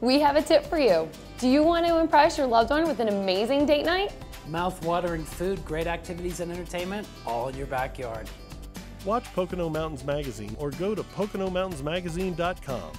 We have a tip for you. Do you want to impress your loved one with an amazing date night? Mouth-watering food, great activities and entertainment, all in your backyard. Watch Pocono Mountains Magazine or go to PoconoMountainsMagazine.com.